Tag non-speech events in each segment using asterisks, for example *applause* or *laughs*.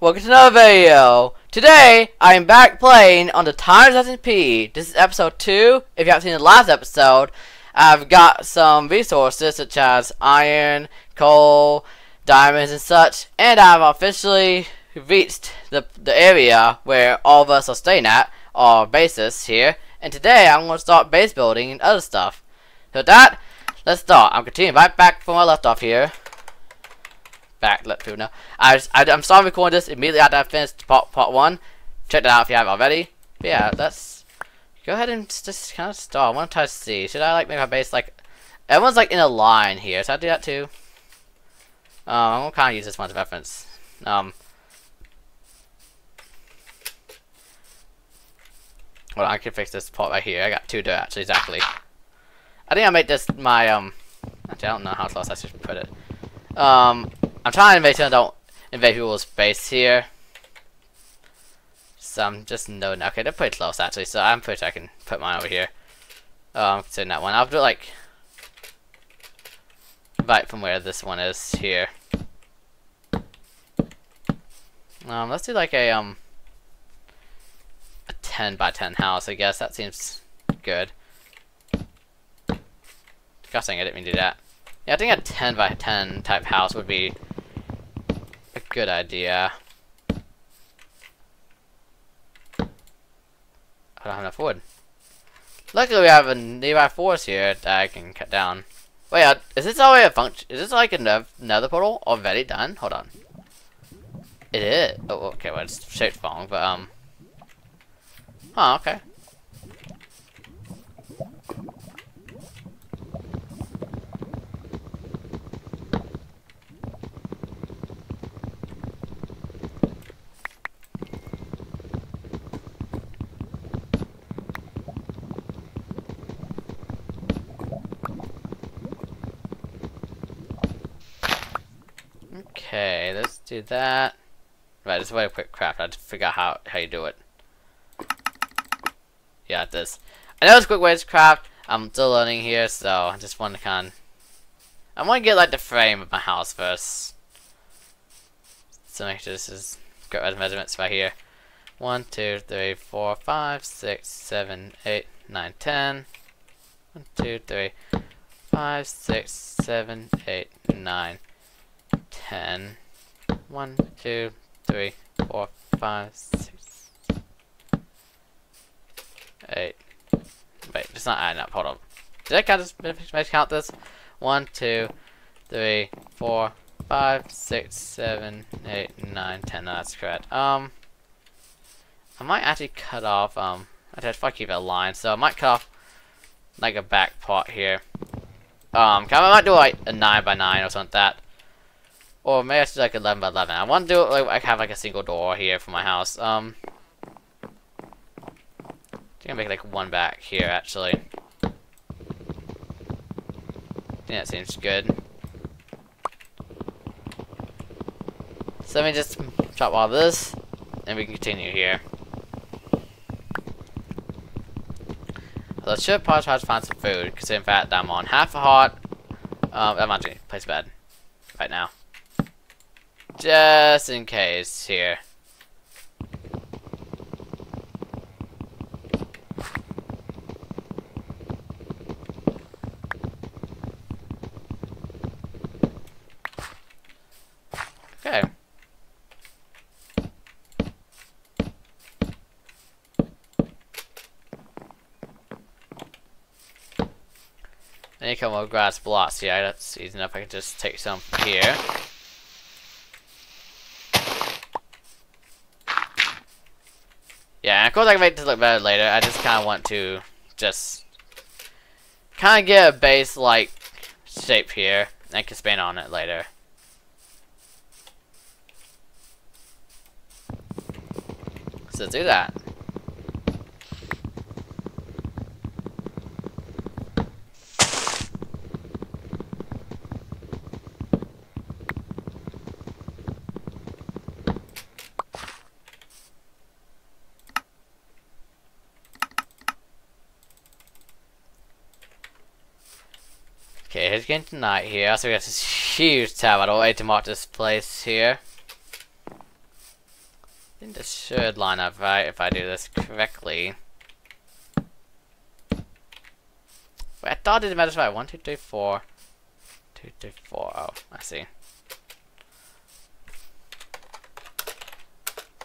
welcome to another video. Today, I am back playing on the Times SMP. This is episode 2. If you haven't seen the last episode, I've got some resources such as iron, coal, diamonds, and such. And I've officially reached the, the area where all of us are staying at, our bases here. And today, I'm going to start base building and other stuff. So with that, let's start. I'm continuing right back from where I left off here back let people know. I, just, I am starting recording this immediately after I finished part part one. Check that out if you haven't already. But yeah, that's go ahead and just kind of start. I want to try to see. Should I like make my base like everyone's like in a line here? Should I do that too? Um, I'm gonna kind of use this one as reference. Um. Well, I can fix this part right here. I got two dirt actually, exactly. I think I made this my um. Actually, I don't know how close I should put it. Um, I'm trying to invade don't invade people's base here. So I'm just no okay, they're pretty close actually, so I'm pretty sure I can put mine over here. Um considering that one. I'll do like right from where this one is here. Um let's do like a um a ten by ten house, I guess. That seems good. Gosh dang, I didn't mean to do that. Yeah, I think a 10 by 10 type house would be a good idea. I don't have enough wood. Luckily, we have a nearby forest here that I can cut down. Wait, uh, is this already a function? Is this like a nether portal already done? Hold on. It is. Oh, okay, well, it's shaped wrong, but, um. Oh, okay. Okay, let's do that. Right, this is a quick craft. I just figure out how, how you do it. Yeah, this. I know it's quick ways to craft. I'm still learning here, so I just want to kind of... I want to get, like, the frame of my house first. So make sure this is... Get rid measurements right here. 1, 2, 3, 4, 5, 6, 7, 8, 9, 10. 1, 2, 3, 5, 6, 7, 8, 9 ten. One, two, three, four, five, six, eight. Wait, it's not adding up. Hold on. Did I count this? count this? One, two, three, four, five, six, seven, eight, nine, ten. No, that's correct. Um, I might actually cut off. Um, I if I keep it aligned, so I might cut off like a back part here. Um, I might do like a nine by nine or something like that. Or maybe I should do like 11 by 11. I want to do it like I have like a single door here for my house. Um, I'm gonna make like one back here actually. Yeah, that seems good. So let me just chop all this, and we can continue here. Let's should probably try to find some food, because in fact I'm on half a heart. Um, I'm actually place bed right now. Just in case here. Okay. Any couple of grass blocks, yeah, that's easy enough. I can just take some here. Yeah, of course I can make this look better later. I just kind of want to just kind of get a base like shape here. I can expand on it later. So do that. Okay, it's getting to night here, so we have this huge tower all way to mark this place here. I think this should line up right if I do this correctly. Wait, I thought it matters right. One, two, three, four. Two, three, four. Oh, I see.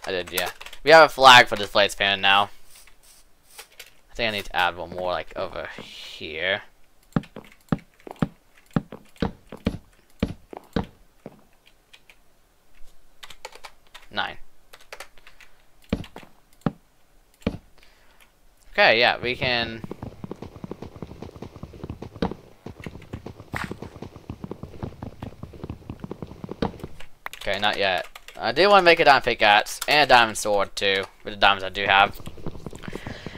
I did, yeah. We have a flag for this place pan now. I think I need to add one more, like, over here. Nine. Okay, yeah, we can... Okay, not yet. I do want to make a diamond pickaxe and a diamond sword too, with the diamonds I do have.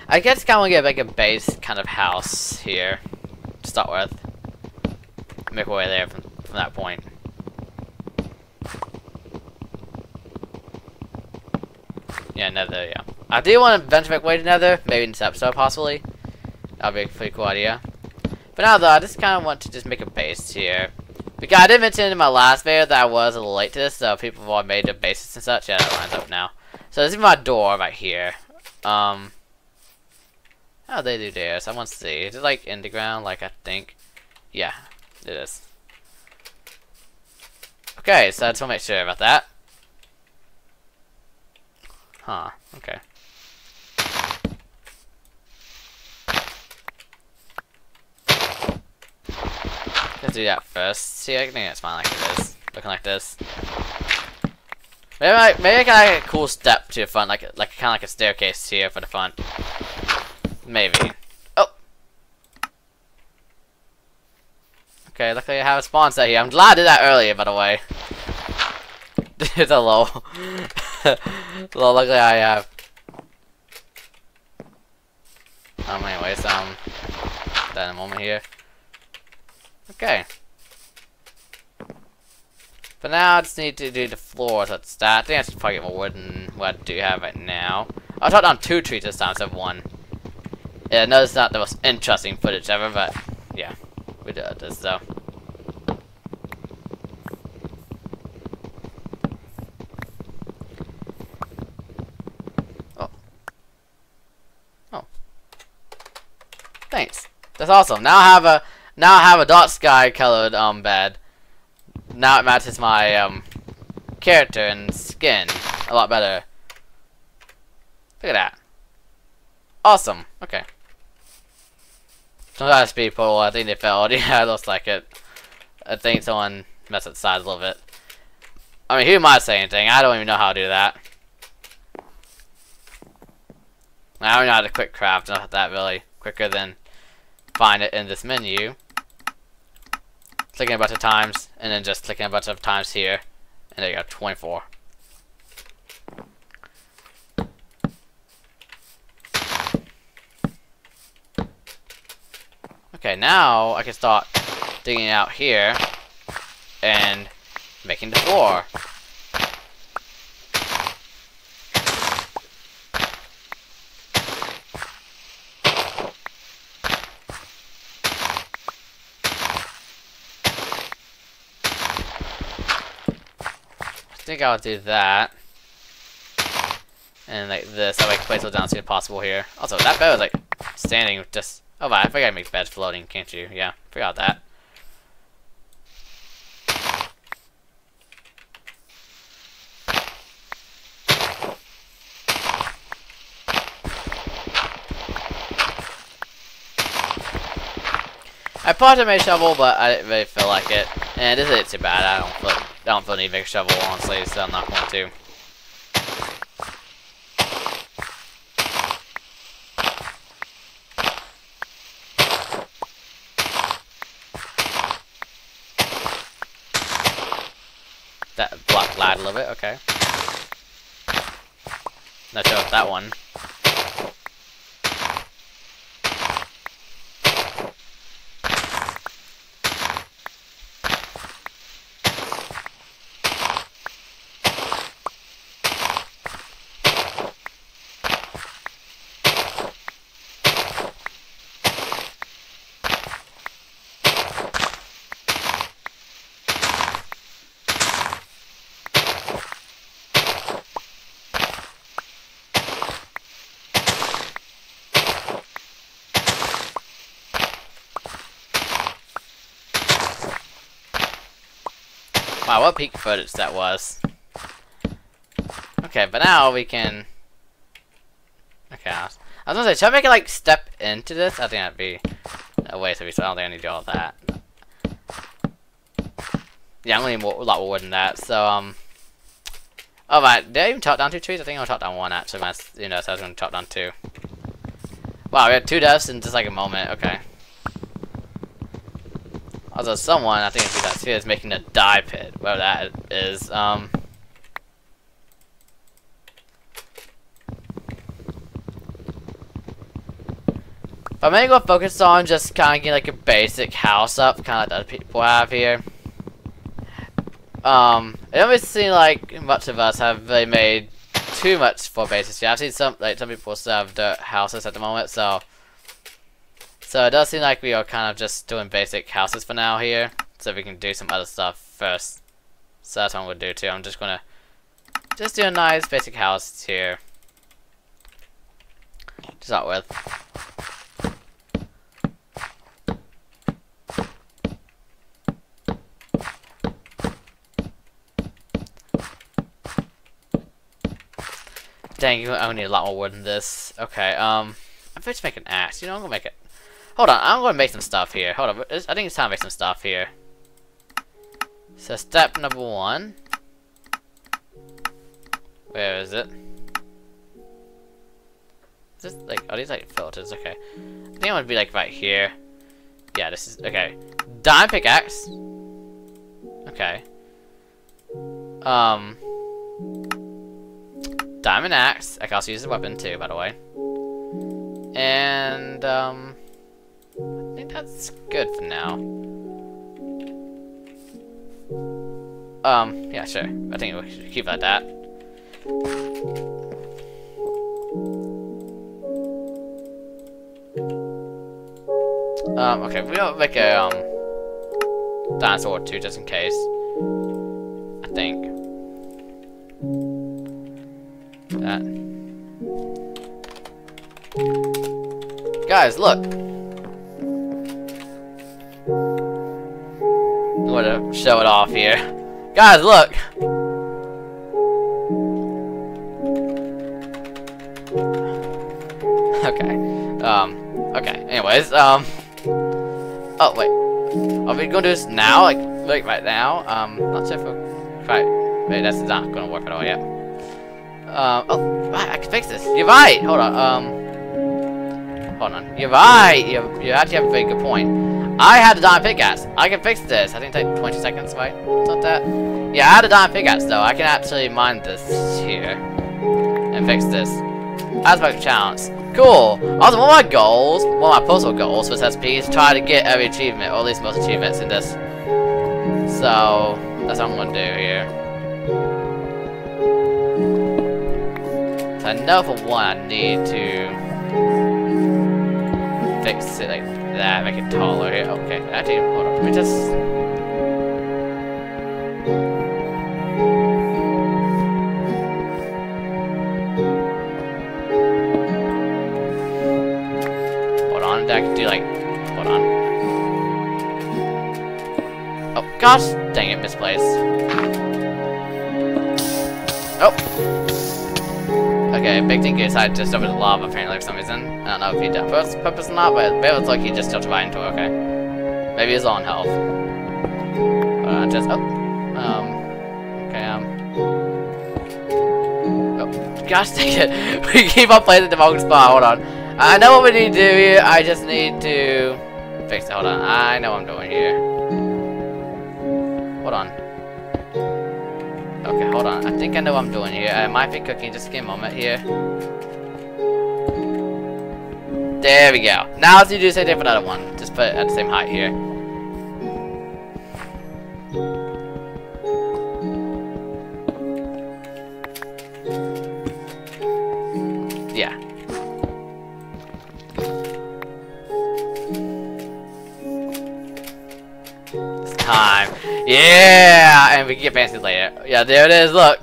I guess kind of want to get like a base kind of house here to start with. Make our way there from, from that point. Yeah, nether, yeah. I do want to venture back way to nether, maybe in this episode possibly. That'd be a pretty cool idea. But now though, I just kind of want to just make a base here. Because I did mention in my last video that I was a little late to this, so people have all made their bases and such. Yeah, that lines up now. So this is my door right here. Um, how they do theirs? I want to see. Is it like in the ground? Like I think. Yeah, it is. Okay, so I just want to make sure about that. Huh, okay. Let's do that first. See, I think it's fine like it is. Looking like this. Maybe I, maybe I can add a cool step to the front, like like kind of like a staircase here for the front. Maybe. Oh. Okay, luckily I have a spawn set here. I'm glad I did that earlier, by the way. *laughs* low. *laughs* *laughs* well, luckily I have. Um, anyways, um, that in a moment here. Okay. But now I just need to do the floors at start. I think I should probably get more wood than what I do have right now. I'll chop down two trees this time instead of one. Yeah, I know it's not the most interesting footage ever, but yeah, we did this though. Thanks. That's awesome. Now I have a now I have a dark sky colored um bed. Now it matches my um character and skin a lot better. Look at that. Awesome. Okay. Sometimes people, I think they failed. *laughs* Yeah, it looks like it. I think someone messed the size a little bit. I mean, who am I saying anything? I don't even know how to do that. I don't know how to quick craft, not that really quicker than find it in this menu clicking a bunch of times, and then just clicking a bunch of times here, and there you go, 24. Okay, now I can start digging out here and making the floor. Think I'll do that. And like this, that way I can place it down as soon as possible here. Also, that bed was like standing just... Oh, but I forgot to make beds floating, can't you? Yeah, forgot that. I probably made shovel, but I didn't really feel like it. And this isn't too bad. I don't feel I don't feel any big shovel, honestly, so I'm not going to. That block lad a it, okay. Not sure if that one. Wow, what peak footage that was. Okay, but now we can... Okay, I was, gonna say, should I make it like step into this? I think that'd be a waste of it, so I don't think I need to do all that. Yeah, I'm gonna need a lot more wood than that, so, um... Oh, right, did I even chop down two trees? I think I chopped down one, actually, you know, so I was gonna chop down two. Wow, we had two deaths in just like a moment, okay. Also, someone, I think it's that sphere, is making a dye pit, whatever that is, um... I'm gonna go focus on just kind of getting like a basic house up, kind of like other people have here. Um, it doesn't seem like much of us have really made too much for bases. Yeah, I've seen some like some people still have dirt houses at the moment, so so it does seem like we are kind of just doing basic houses for now here, so we can do some other stuff first. So that's what I'm gonna do too. I'm just gonna just do a nice basic house here to start with. Dang, you! I need a lot more wood than this. Okay, um, I'm going to make an axe. You know, I'm gonna make it. Hold on, I'm gonna make some stuff here. Hold on, I think it's time to make some stuff here. So step number one. Where is it? Is this like, are these like filters? Okay. I think I it would be like right here. Yeah, this is, okay. Diamond pickaxe. Okay. Um. Diamond axe. I can also use the weapon too, by the way. And, um... That's good for now. Um, yeah, sure. I think we should keep it like that. Um, okay, we don't make a, um, dinosaur too, just in case. I think that. Guys, look. Gonna show it off here. Guys, look. okay. Um. Okay. Anyways. Um. Oh wait. Are we gonna do this now? Like, like right now? Um. Not sure if we're. Right. Wait, that's not gonna work at all yet. Um, oh, I can fix this. You're right. Hold on. Um, hold on. You're right. You you actually have a very good point. I had a diamond pickaxe. I can fix this. I think it take 20 seconds, right? Not that. Yeah, I had a diamond pickaxe though. I can actually mine this here and fix this. That's my chance. Cool. Also, one of my goals, one of my personal goals for this SMP is try to get every achievement, or at least most achievements in this. So that's what I'm gonna do here. I know for one I need to fix it like that, make it taller here. Okay, actually, hold on, let me just... Hold on, I do like, hold on. Oh, gosh, dang it, misplaced. Oh! Okay, Big decided to just over the lava apparently for some reason. I don't know if he did first purpose or not, but it looks like he just tilted right into okay. Maybe he's on health. Uh, just, oh. Um, okay, um. Oh, gosh dang it. *laughs* we keep on playing the wrong spot, hold on. I know what we need to do here, I just need to fix it, hold on. I know what I'm doing here. Hold on. Okay, hold on. I think I know what I'm doing here. I might be cooking. Just give a moment here. There we go. Now let's do the same thing for another one. Just put it at the same height here. Yeah. It's time. Yeah! And we can get fancy later. Yeah, there it is, look.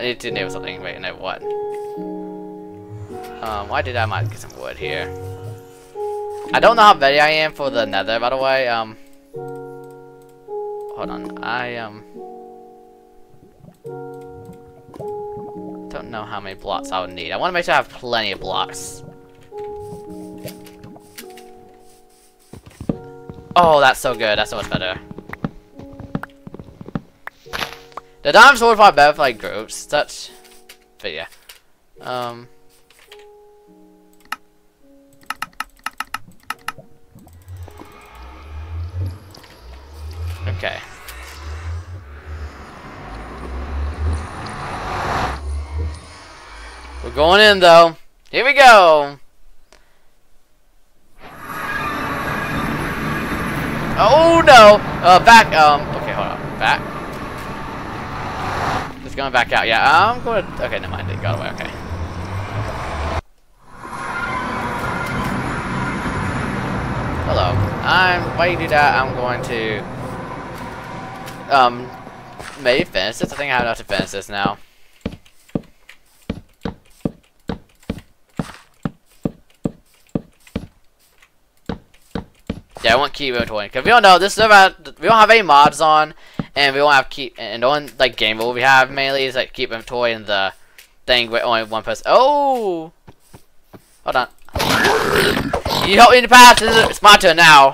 I need to name something. Wait, no, what? Um, why did I might get some wood here? I don't know how ready I am for the nether, by the way. Um, hold on. I um don't know how many blocks I would need. I want to make sure I have plenty of blocks. Oh, that's so good. That's so much better. The diamond sword far better for like groups, such. But yeah. Um. Okay. We're going in though. Here we go. Oh no! Uh, back. Um. Okay, hold on. Back. Just going back out. Yeah. I'm going. To, okay, never mind. It got away. Okay. Hello. I'm. While you do that, I'm going to. Um. Maybe finish this. I think I have enough to finish this now. Yeah, I want keep inventory because we don't know this is about we don't have any mods on, and we don't have keep and the only like game rule we have mainly is like keep inventory and the thing with only one person. Oh, hold on. You help me in the past. It's my turn now.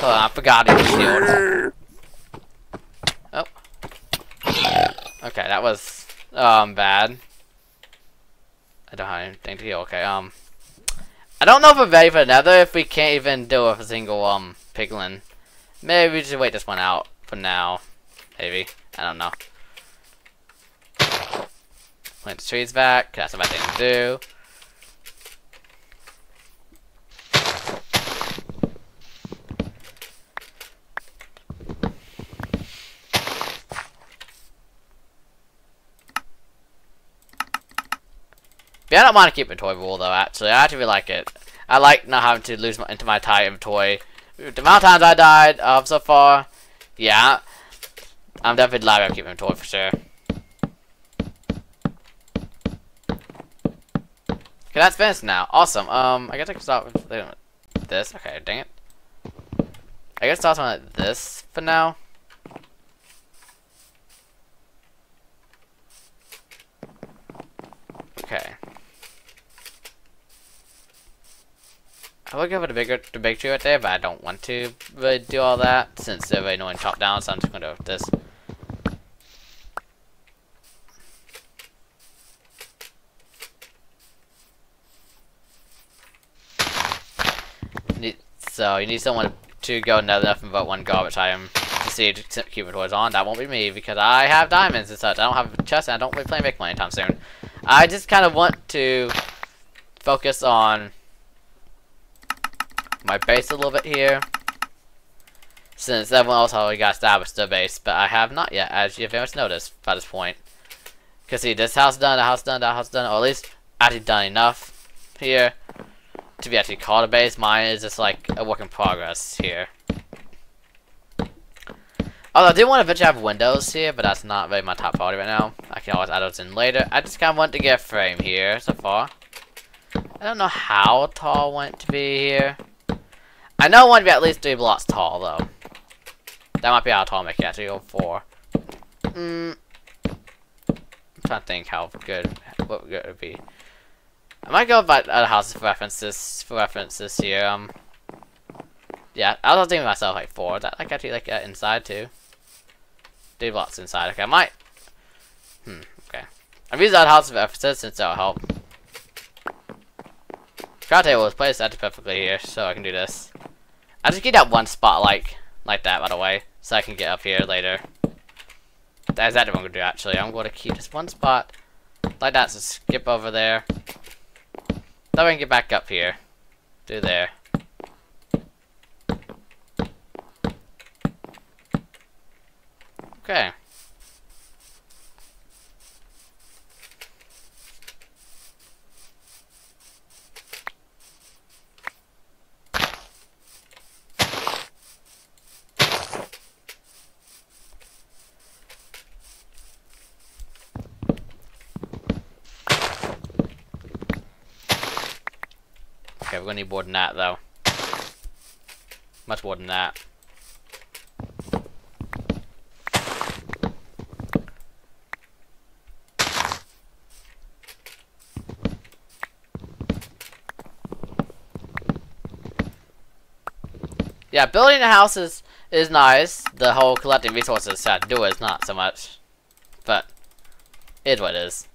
Hold on, I forgot shield. Oh. Okay, that was um bad. I don't have anything to heal. Okay, um. I don't know if we're ready for another if we can't even do a single um piglin. Maybe we should wait this one out for now. Maybe. I don't know. Plant the trees back, that's the right thing to do. Yeah, I don't mind keeping toy rule though. Actually, I actually like it. I like not having to lose my, into my entire inventory. The amount of times I died um, so far, yeah, I'm definitely glad I keep inventory for sure. Okay, that's finished now. Awesome. Um, I guess I can start with this. Okay, dang it. I guess start on this for now. Okay. I would give it a bigger, the big tree right there, but I don't want to really do all that since they're very annoying chop down. So I'm just gonna go with this. So you need someone to go nothing but one garbage item to see to keep it on. That won't be me because I have diamonds and such. I don't have chest and I don't really play make money anytime soon. I just kind of want to focus on my base a little bit here. Since everyone else already got established their base, but I have not yet, as you've much noticed by this point. Because see, this house done, that house done, that house done, or at least actually done enough here to be actually called a base. Mine is just like a work in progress here. Although I do want to eventually have windows here, but that's not really my top priority right now. I can always add those in later. I just kind of want to get a frame here so far. I don't know how tall I want to be here. I know I want to be at least three blocks tall, though. That might be how tall I make it. Actually, go four. Mm. I'm trying to think how good what good it would be. I might go by other houses for references for references here. Um. Yeah, I was thinking myself like four. That like actually like uh, inside too. Three blocks inside. Okay, I might. Hmm. Okay. I'm using that house for references since that'll help. Crowd table is placed actually perfectly here, so I can do this. I just get that one spot like like that by the way, so I can get up here later. That's exactly what I'm gonna do actually. I'm gonna keep this one spot like that, so skip over there. Then we can get back up here. Do there. Okay. Okay, we're gonna need more than that though. Much more than that. Yeah, building a house is, is nice. The whole collecting resources side to do is not so much. But, it is what it is.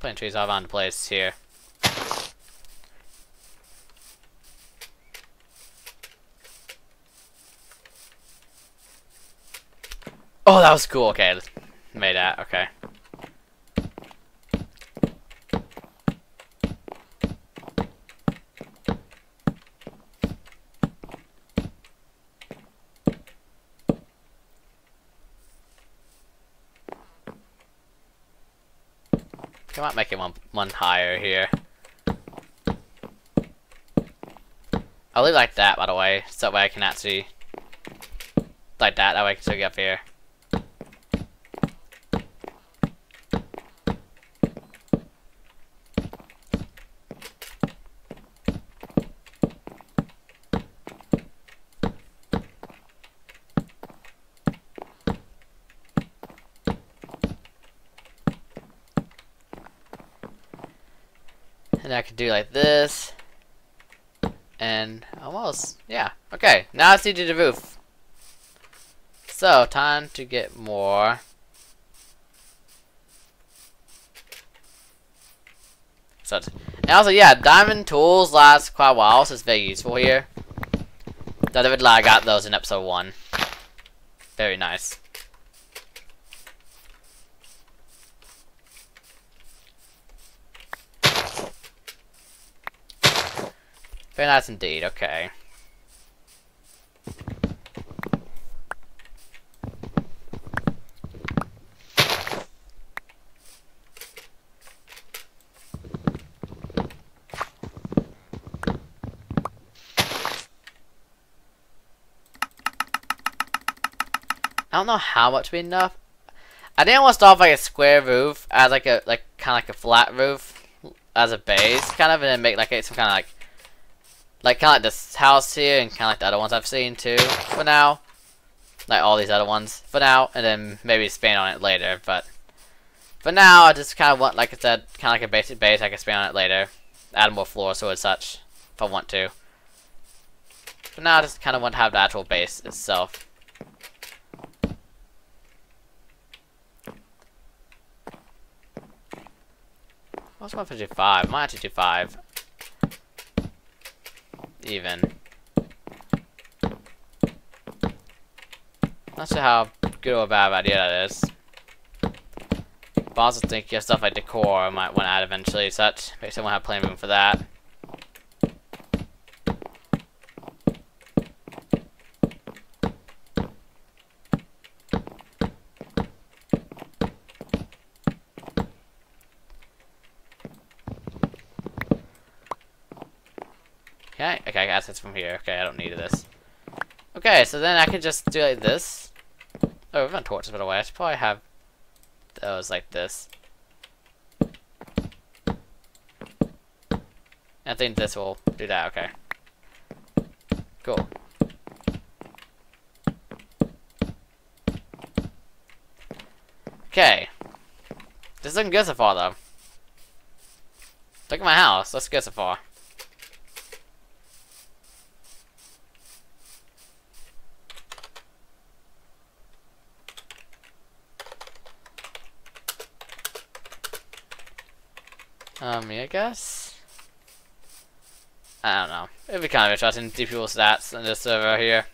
Putting trees all around the place here. Oh, that was cool. Okay, made that. Okay. I might make it one one higher here. I'll leave it like that, by the way, so that way I can actually like that. That way I can still get up here. Do like this. And almost, yeah. Okay, now let's do the roof. So, time to get more. So, and also, yeah, diamond tools last quite a while, so it's very useful here. The I got those in episode 1. Very nice. Very nice indeed, okay. I don't know how much would be enough. I didn't want to start off like a square roof as like a like kind of like a flat roof as a base, kind of, and then make like some kind of like like, kind of like this house here, and kind of like the other ones I've seen too, for now. Like all these other ones, for now, and then maybe expand on it later, but... For now, I just kind of want, like I said, kind of like a basic base, I can expand on it later. Add more floors or such, if I want to. For now, I just kind of want to have the actual base itself. What's 155? I might actually do 5 even. Not sure how good or bad of idea that is. But I also think your stuff like decor might want to add eventually, such. Maybe someone have plenty room for that. Okay, I guess it's from here. Okay, I don't need this. Okay, so then I could just do like this. Oh, we've got torches, by the way. I should probably have those like this. I think this will do that, okay. Cool. Okay. This is looking good so far, though. Look at my house. Let's go so far. Um, yeah, I guess. I don't know. It'd be kind of interesting to see people's stats on this server here.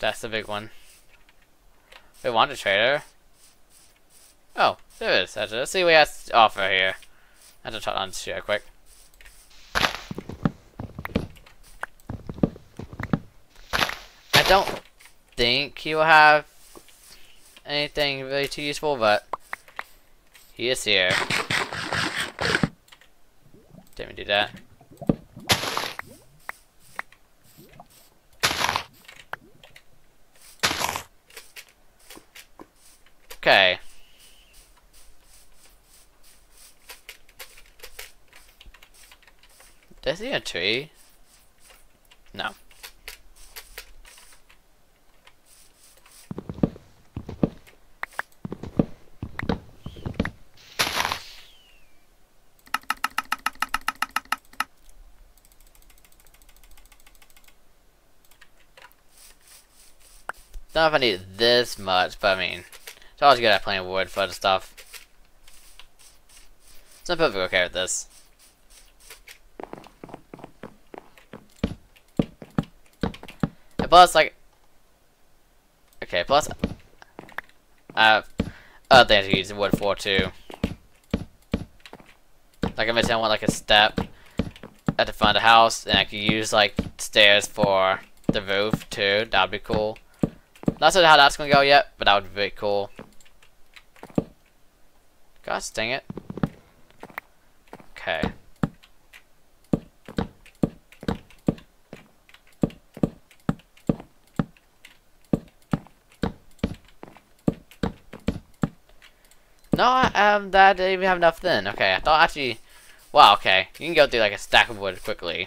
That's the big one. We want a trader. Oh, there it is. Let's see what he has to offer here. I have to talk on this real quick. think he will have anything really too useful, but he is here. Let me do that. Okay. There's a tree. I don't know if I need this much, but I mean, it's always good at playing wood for the stuff. So I'm perfectly okay with this. And plus, like, okay, plus, have other things to use wood for too. Like I mentioned, I want like a step at the front of the house, and I could use like stairs for the roof too. That'd be cool. Not sure how that's gonna go yet, but that would be very cool. Gosh dang it. Okay. No, um, that didn't even have enough then. Okay, I thought actually... Wow, okay. You can go through like a stack of wood quickly.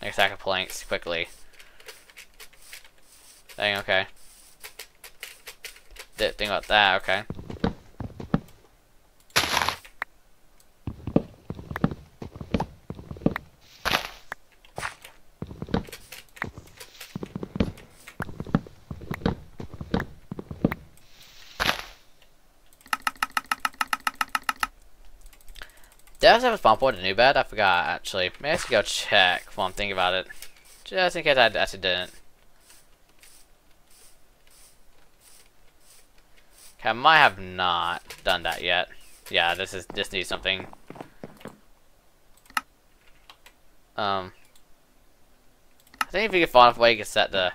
Like a stack of planks quickly. Dang, okay. Didn't think about that, okay. Did I have a spawn point in new bed? I forgot actually. Maybe I should go check while I'm thinking about it. Just in case I actually didn't. Okay, I might have not done that yet. Yeah, this is this needs something. Um I think if you can find a way you can set the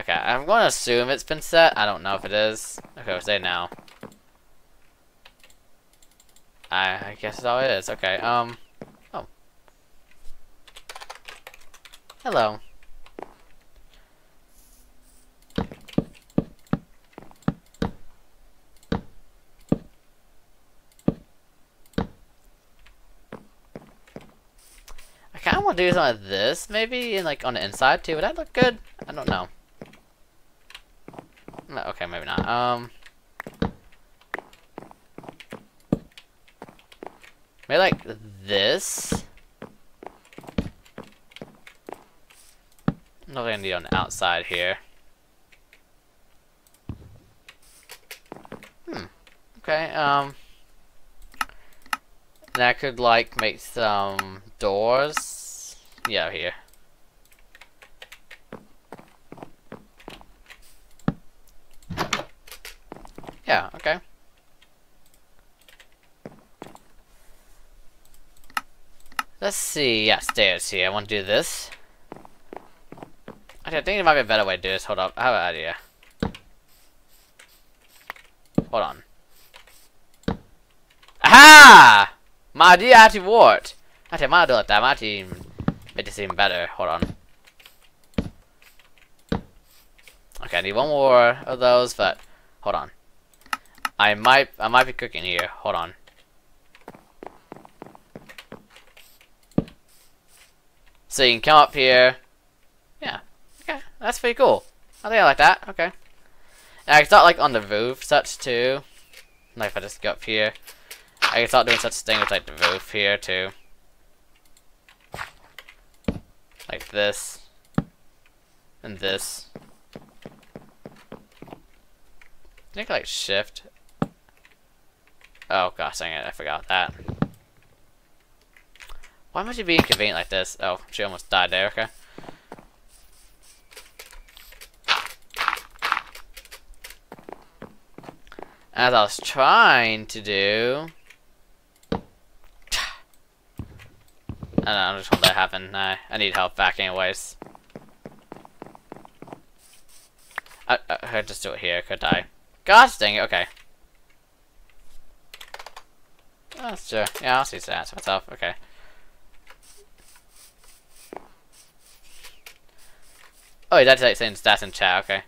Okay, I'm gonna assume it's been set. I don't know if it is. Okay, we'll say now. I, I guess that's all it is. Okay, um... Oh. Hello. Do something like this, maybe, in, like, on the inside, too. Would that look good? I don't know. Okay, maybe not. Um... Maybe like this. Nothing I need on the outside here. Hmm. Okay, um and I could like make some doors. Yeah, here. Yeah, okay. Let's see. Yeah, stairs here. I want to do this. Actually, I think there might be a better way to do this. Hold up. I have an idea. Hold on. Aha! My idea actually worked. Actually, I might do it that. I might even make even better. Hold on. Okay, I need one more of those, but hold on. I might I might be cooking here. Hold on. So you can come up here. Yeah. Okay. That's pretty cool. I think I like that. Okay. And I can start like on the roof such too. Like if I just go up here. I can start doing such a thing with like the roof here too. Like this. And this. I think like shift. Oh gosh dang it, I forgot that. Why must you be inconvenient like this? Oh, she almost died there, okay. As I was trying to do... I I'm just gonna let that happen. I, I need help back anyways. I, I could just do it here, could I? Gosh dang it, okay. Oh, sure. Yeah, I'll see that myself, okay. Oh, that's like saying stats in chat, okay.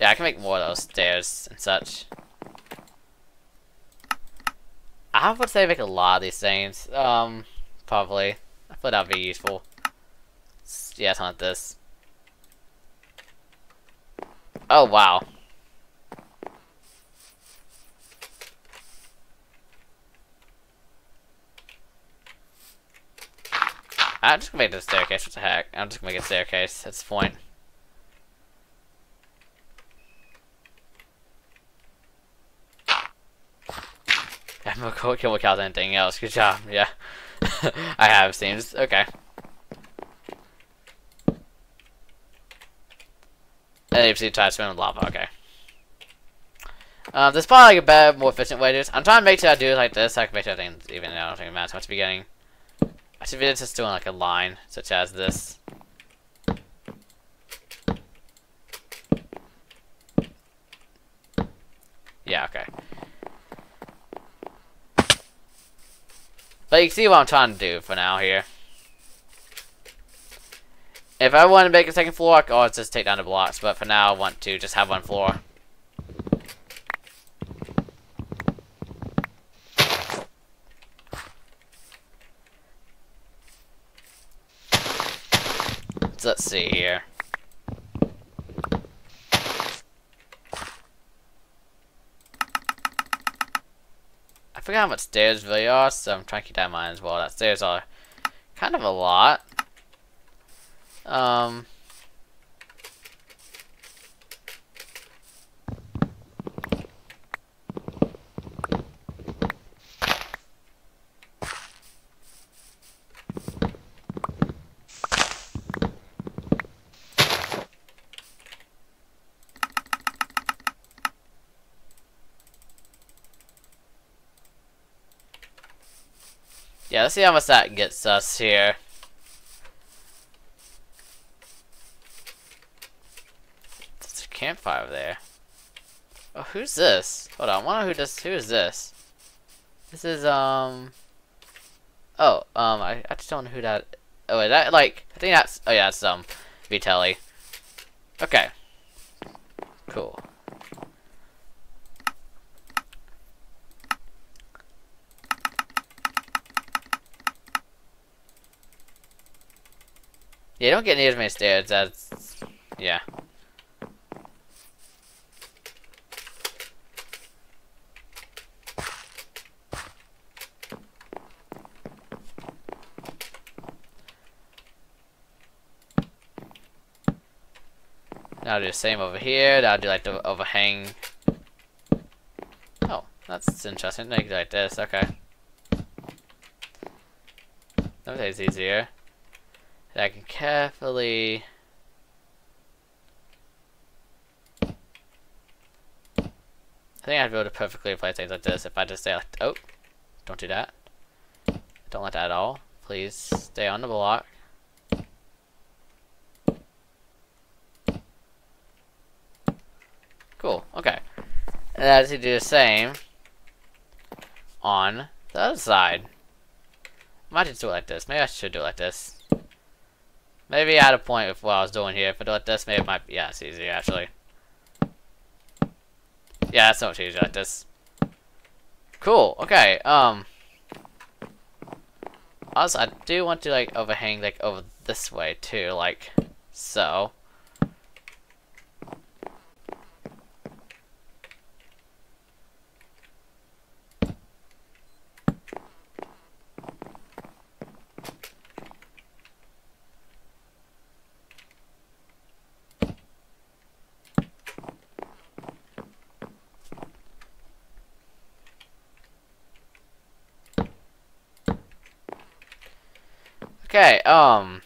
Yeah, I can make more of those stairs and such. I would say make a lot of these things. Um, probably. I thought that would be useful. Yeah, not this. Oh, wow. I'm just gonna make this staircase. What the heck? I'm just gonna make a staircase. That's the point. I'm gonna go kill without anything else. Good job. Yeah. *laughs* I have seems. Okay. And you see try to swim in lava. Okay. Um, there's probably like a better, more efficient way to do this. I'm trying to make sure I do it like this. So I can make sure things even. I don't think it matters much the beginning. I should be just doing like a line, such as this. Yeah, okay. But you see what I'm trying to do for now here. If I want to make a second floor, I'll just take down the blocks. But for now, I want to just have one floor. So let's see here. Forgot how much stairs really are, so I'm trying to keep that in mind as well. That stairs are kind of a lot. Um, Yeah, let's see how much that gets us here. There's a campfire there. Oh, who's this? Hold on, I wonder who this. Who is this? This is um. Oh, um, I, I just don't know who that. Oh, wait, that like I think that's. Oh yeah, it's um, Vitelli. Okay. Cool. Yeah, don't get near as many stairs. That's yeah. Now do the same over here. Now do like the overhang. Oh, that's interesting. Make it like this. Okay. That was easier. I can carefully I think I'd be able to perfectly apply things like this if I just say like, oh, don't do that. Don't let that at all. Please stay on the block. Cool, okay. And as you do the same on the other side. I might just do it like this. Maybe I should do it like this. Maybe I had a point with what I was doing here. If I do it this, maybe it might be, yeah, it's easier actually. Yeah, that's much easier like this. Cool, okay, um. Also, I do want to, like, overhang, like, over this way, too, like, so. Okay, um...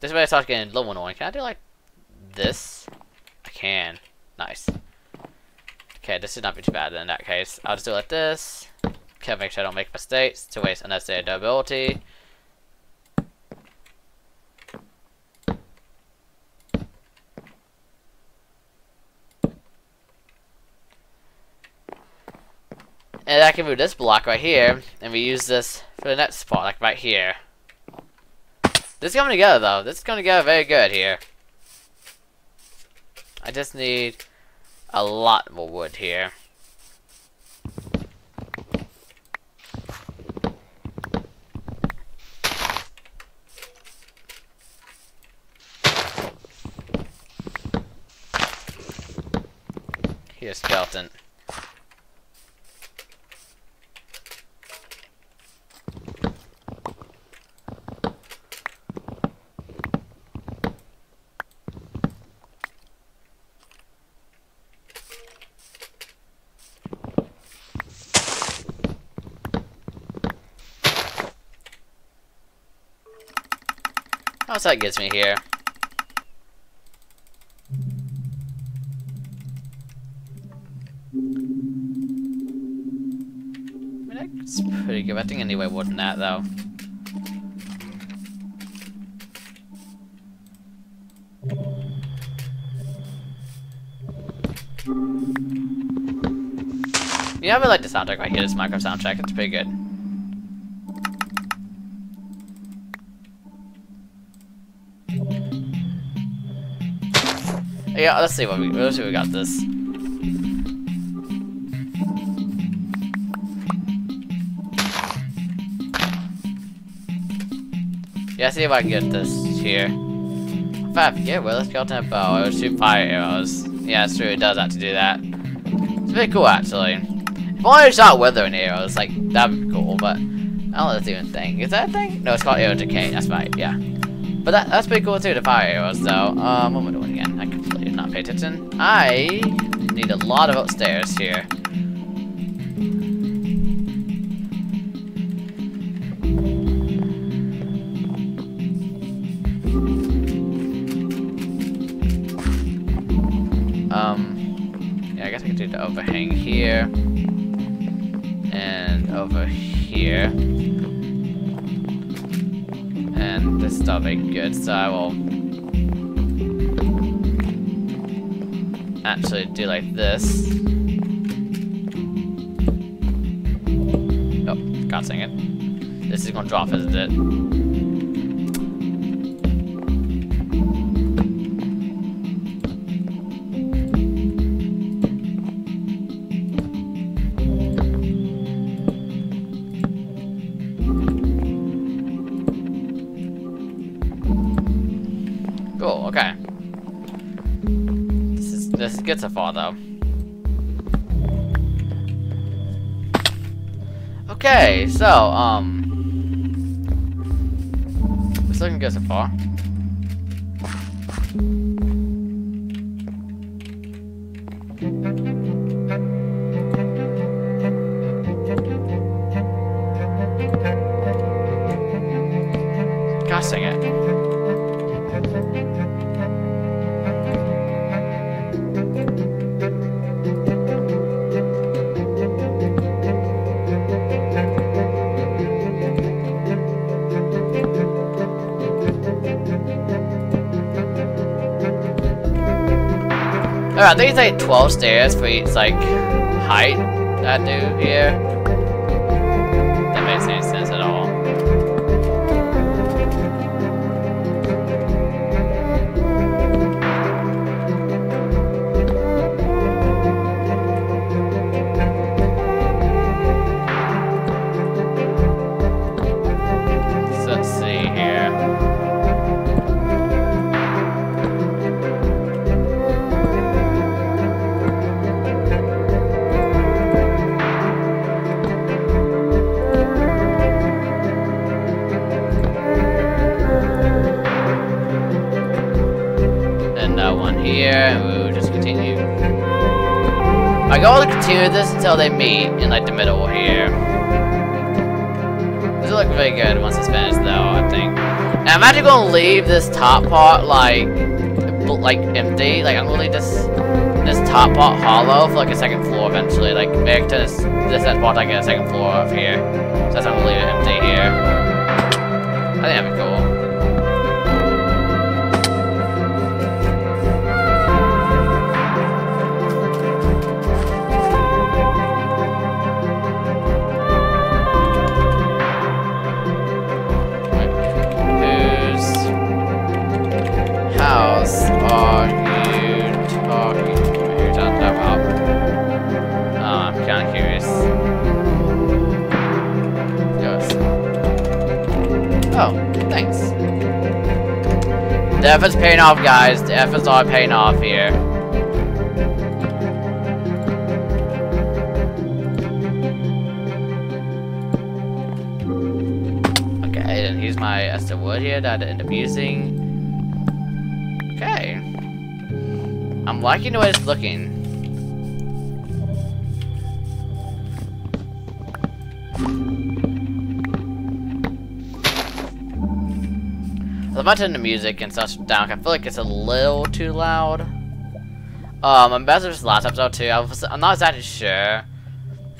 This way I start getting a little annoying. Can I do, like, this? I can. Nice. Okay, this should not be too bad in that case. I'll just do it like this. Okay, make sure I don't make mistakes to waste unnecessary durability. And I can move this block right here, and we use this for the next spot, like right here. This is coming together, though. This is going to go very good here. I just need a lot more wood here. Here, skeleton. How's that gets me here? I mean, that's pretty good. I think anyway more than that, though. Yeah, I really like the soundtrack. I hear this Minecraft soundtrack. It's pretty good. Yeah, let's see what we let's see we got this. Yeah, see if I can get this here. Five, yeah, well, let's go to a bow. It'll shoot fire arrows. Yeah, it's true, it does have to do that. It's pretty cool, actually. If only it's not weathering arrows, like, that'd be cool, but I don't know if that's even a thing. Is that a thing? No, it's called arrow decay, that's right, yeah. But that, that's pretty cool, too, the fire arrows, though. Um, what I need a lot of upstairs here. Do like this. Oh, can't sing it. This is gonna drop, isn't it? So um it's looking good so far. I think it's like 12 stairs for each, like, height that do here. Until they meet in like the middle here. This will look very good once it's finished though, I think. And I'm actually gonna leave this top part like like empty. Like I'm gonna leave this this top part hollow for like a second floor eventually. Like make this this part like a second floor of here. So that's why I'm gonna leave it Oh, thanks. The effort's paying off, guys. The efforts are paying off here. Okay, I didn't use my Esther Wood here that I end up using. Okay. I'm liking the way it's looking. I might turn the music and stuff down. I feel like it's a little too loud. Um, I'm better this last episode too. I I'm not exactly sure.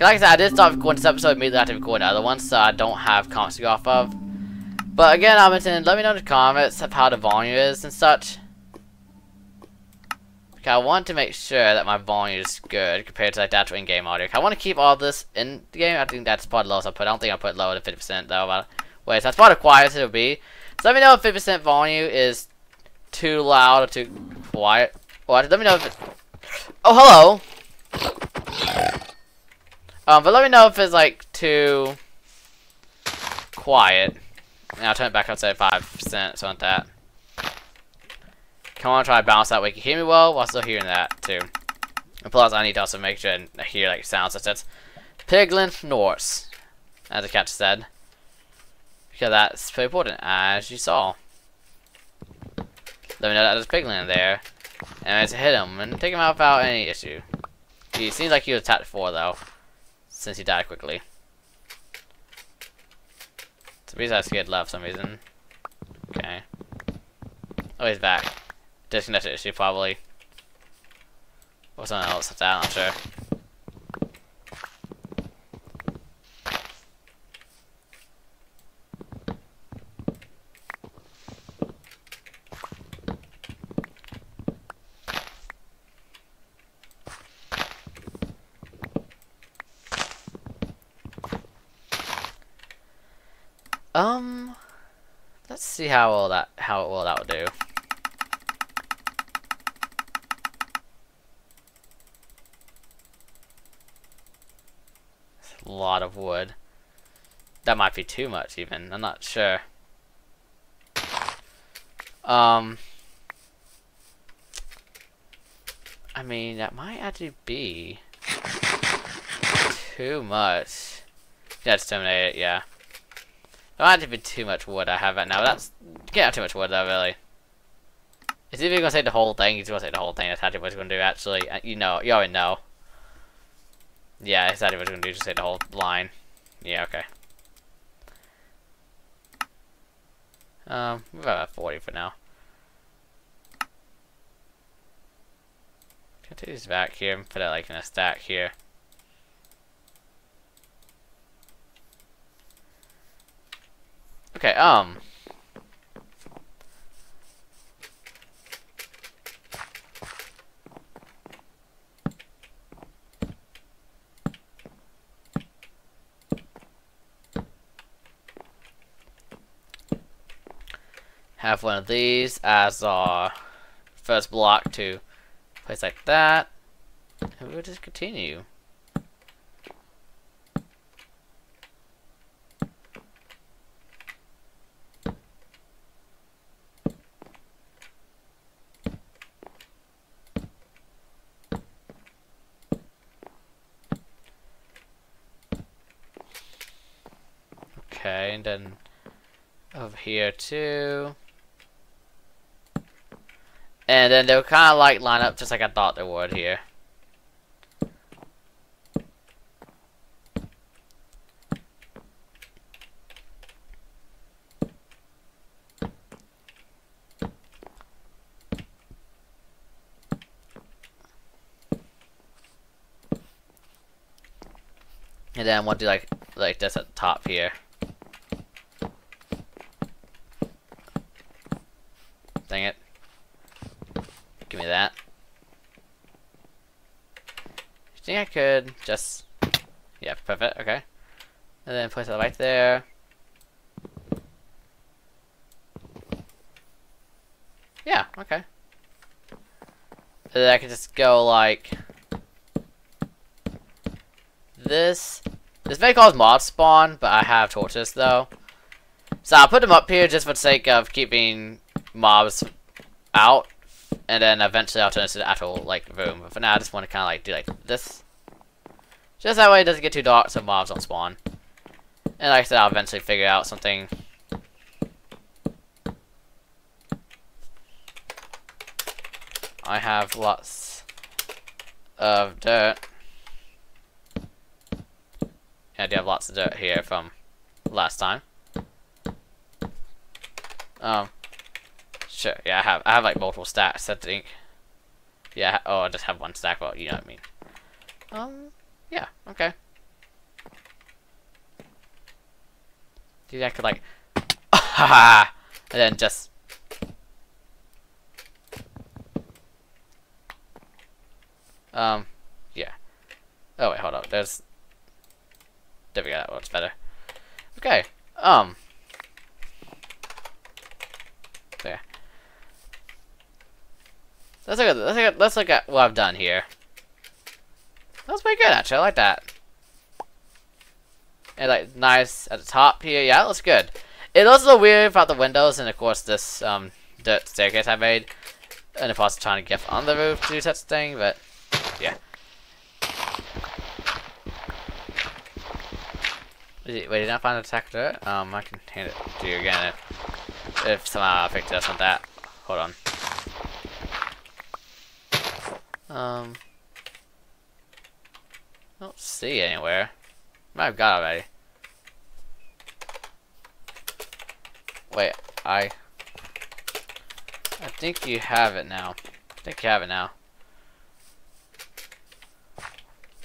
Like I said, I did start recording this episode immediately after recording another one, so I don't have comments to go off of. But again, I'm intending, let me know in the comments of how the volume is and such. Okay, I want to make sure that my volume is good compared to like the actual in-game audio. I want to keep all this in the game. I think that's part of the lowest I put. I don't think I put lower than 50% though. But wait, so that's part of quiet it'll be. So let me know if 50% volume is too loud or too quiet. Let me know if it's... Oh, hello! Um, but let me know if it's, like, too quiet. And I'll turn it back up to 5%, something like that. Come on, try to balance that way you hear me well while still hearing that, too. And plus, I need to also make sure I hear, like, sounds such as Piglin Norse, as the cat said. Because that's pretty important, as you saw. Let me know that there's Piglin there. And I it's hit him and take him out without any issue. He seems like he was attacked before, though. Since he died quickly. So he's scared left for some reason. Okay. Oh, he's back. Disconnected issue, probably. Or something else, I'm not sure. Um, let's see how well that how well that would do. a lot of wood. That might be too much, even. I'm not sure. Um, I mean, that might actually be too much. Let's terminate it, yeah. That might have too much wood I have right now. That's get out too much wood though, really. Is he gonna say the whole thing? He's gonna say the whole thing. That's actually what he's gonna do. Actually, uh, you know, you already know. Yeah, that's what he's gonna do. Just say the whole line. Yeah, okay. Um, we're about 40 for now. Can I take this back here and put it like in a stack here? Okay, um. Have one of these as our first block to place like that. And we'll just continue. Okay, and then over here too. And then they'll kind of like line up just like I thought they would here. And then I want to do like like this at the top here. Dang it. Give me that. You think I could just... Yeah, perfect, okay. And then place it right there. Yeah, okay. And then I can just go like this. This may cause mob spawn, but I have torches though. So I'll put them up here just for the sake of keeping mobs out. And then eventually I'll turn this into actual like room. But for now I just want to kinda like do like this. Just that way it doesn't get too dark so mobs don't spawn. And like I said, I'll eventually figure out something I have lots of dirt. Yeah, I do have lots of dirt here from last time. Um, sure, yeah, I have, I have like multiple stacks, I think. Yeah, oh, I just have one stack, well, you know what I mean. Um, yeah, okay. Dude, I could like, *laughs* and then just Um, yeah. Oh, wait, hold up. There's... There we go, that works better. Okay, um... There. Let's look at, let's look at, let's look at what I've done here. That's pretty good, actually. I like that. And, like, nice at the top here. Yeah, that looks good. It looks a little weird about the windows, and, of course, this, um, dirt staircase I made. And, of course, trying to get on the roof to do such thing, but yeah. Wait, did I find a attacker? Um, I can hand it to you again if, if somehow I picked it up on that. Hold on. Um, I don't see anywhere. Might have got already. Wait, I. I think you have it now. I think you have it now.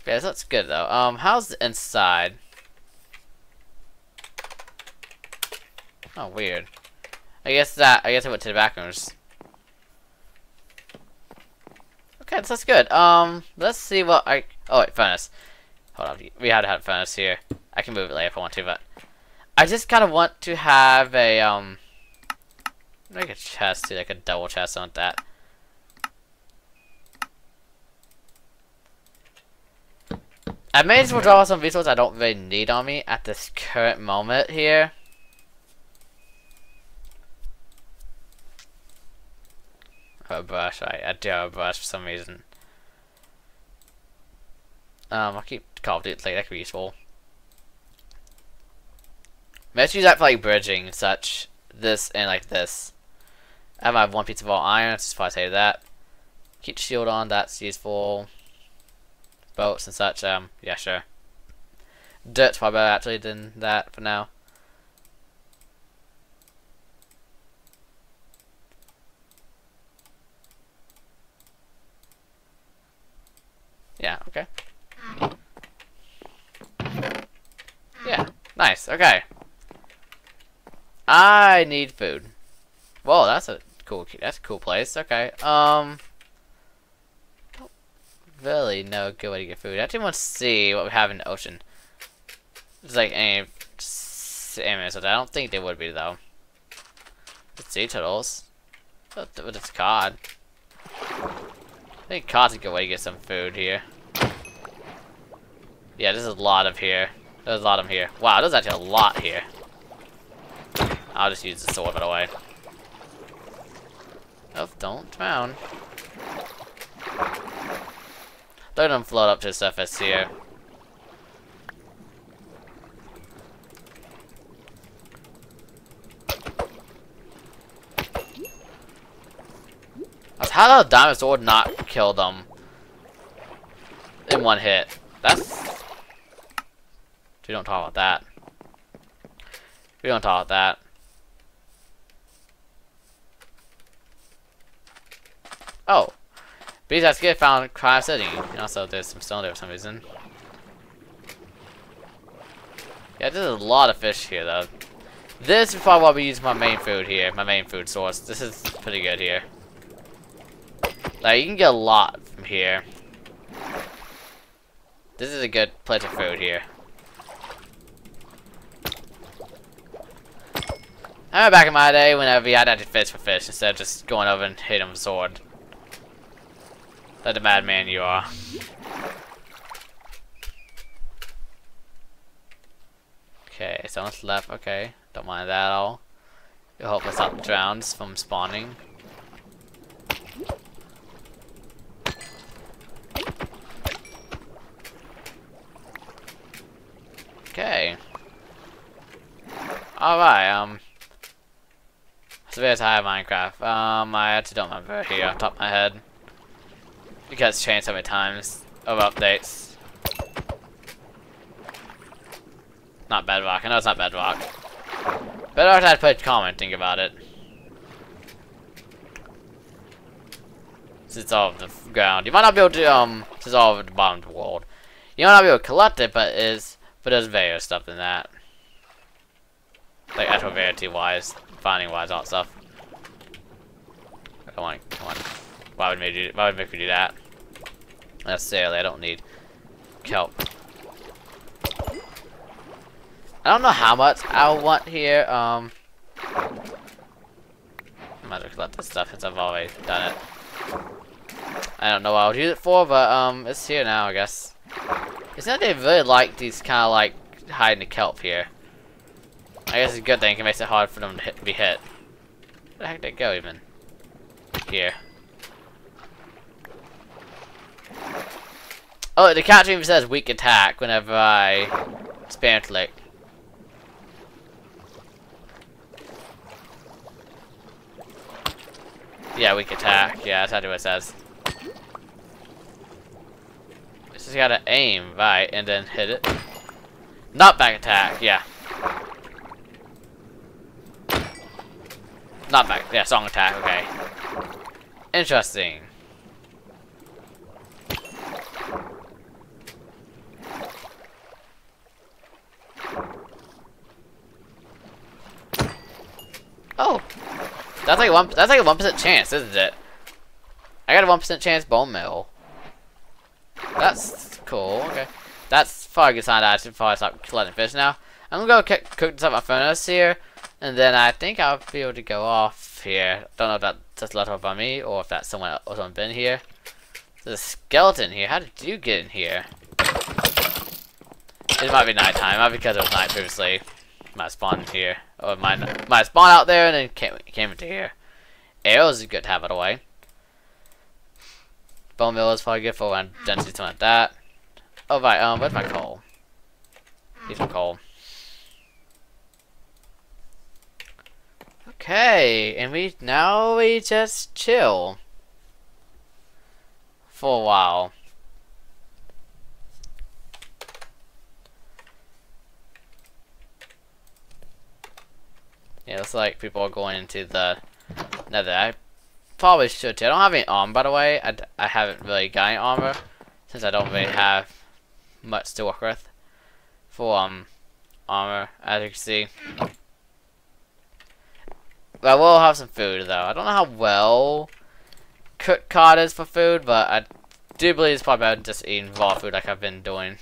So that's good though. Um, how's the inside? Oh, weird. I guess that, I guess I went to the back rooms. Okay, so that's good. Um, let's see what I, oh wait, furnace. Hold on, we had to have a furnace here. I can move it later if I want to, but I just kind of want to have a, um, like a chest, like a double chest on that. I may as well draw some resources I don't really need on me at this current moment here. A brush, I, I do have a brush for some reason. Um, I'll keep Call of Duty, like, that could be useful. Let's use that for like bridging and such. This and like this. I have one piece of all iron, let's just probably say that. Keep shield on, that's useful boats and such, um, yeah, sure. Dirt's probably better actually than that for now. Yeah, okay. Yeah, nice, okay. I need food. Whoa, that's a cool, that's a cool place, okay. Um really no good way to get food. I actually want to see what we have in the ocean. It's like any salmon, I don't think they would be though. The sea turtles. But it's cod. I think cod's a good way to get some food here. Yeah, there's a lot of here. There's a lot of here. Wow, there's actually a lot here. I'll just use the sword, by the way. Oh, don't drown. Let them float up to the surface here. How did a diamond sword not kill them in one hit? That's... We don't talk about that. We don't talk about that. Oh. Bees has get found crime city. And also there's some stone there for some reason. Yeah, there's a lot of fish here though. This is probably why we use my main food here, my main food source. This is pretty good here. Like you can get a lot from here. This is a good place of food here. I remember back in my day whenever we had to fish for fish instead of just going over and hitting them with a sword. Like the madman you are. Okay, someone's left. Okay, don't mind that at all. You hope it's not drowns from spawning. Okay. Alright, um. There's high Minecraft. Um, I actually don't remember here off top of my head. Because it's changed so many times of updates. Not Bedrock. I know it's not Bedrock. Bedrock had put commenting about it. Since all of the ground. You might not be able to um dissolve the bottom of the world. You might not be able to collect it, but is but there's various stuff in that. Like actual variety wise, finding wise, art stuff. Come on, come on. Why would me do why would make me do that? Necessarily, I don't need kelp. I don't know how much I want here. Um, I might have collect this stuff since I've already done it. I don't know what I'll use it for, but um, it's here now, I guess. It's not they really like these kind of like hiding the kelp here. I guess it's a good thing. It makes it hard for them to hit, be hit. Where the heck did it go even? Here. Oh, the caption even says weak attack whenever I spam click. Yeah, weak attack. Yeah, that's how what it says. Just gotta aim, right, and then hit it. Not back attack, yeah. Not back, yeah, song attack, okay. Interesting. Oh, that's like one. That's like a one percent chance, isn't it? I got a one percent chance bone meal. That's cool. Okay, that's probably a good sign that I should probably stop collecting fish now. I'm gonna go cook this up my furnace here, and then I think I'll be able to go off here. Don't know if that's just left over me or if that's someone else someone been here. There's a skeleton here. How did you get in here? It might be nighttime. Might be because it was night previously. Might spawn here. Or might, might spawn out there and then came, came into here. Arrows is good to have it away. Bone meal is probably good for when density something like that. Oh right, um, where's my coal? Need some coal. Okay, and we now we just chill for a while. Yeah, looks like people are going into the nether. I probably should too. I don't have any armor, by the way. I, I haven't really got any armor since I don't really have much to work with for um armor, as you can see. I will have some food, though. I don't know how well cooked cod is for food, but I do believe it's probably better than just eating raw food like I've been doing.